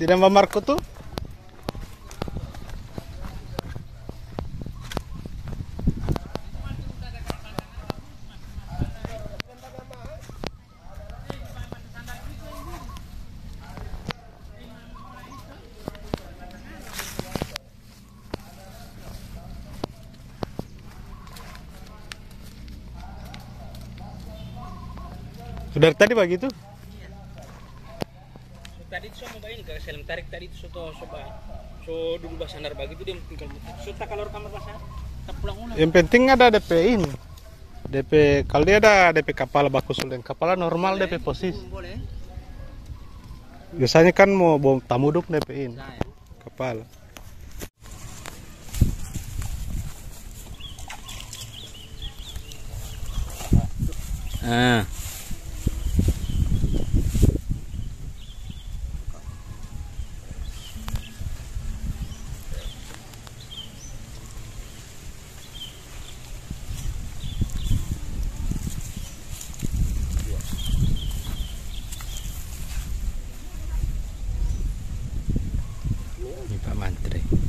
Tidak Mbak Marco tuh? Sudah tadi begitu? Tadi itu sama ini kalau saya tarik tadi itu so to so ba so dulu basandar begitu dia tinggal so tak kalau kamar basah tak pulang ulang Yang penting ada DP ini. DP kalau dia ada DP kapal baku suling kapal normal DP posisi. boleh Biasanya kan mau bom tamuduk DP ini nah ya. kapal. ah Ini Pak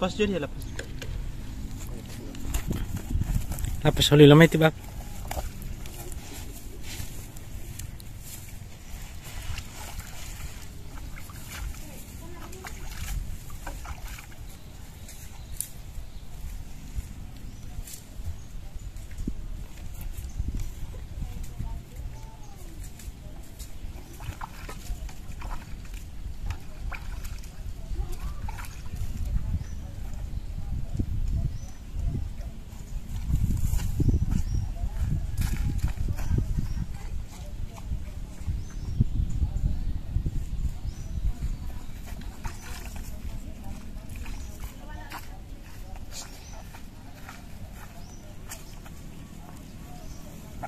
lapas jud ya lapas. Lapas huli lamay tibak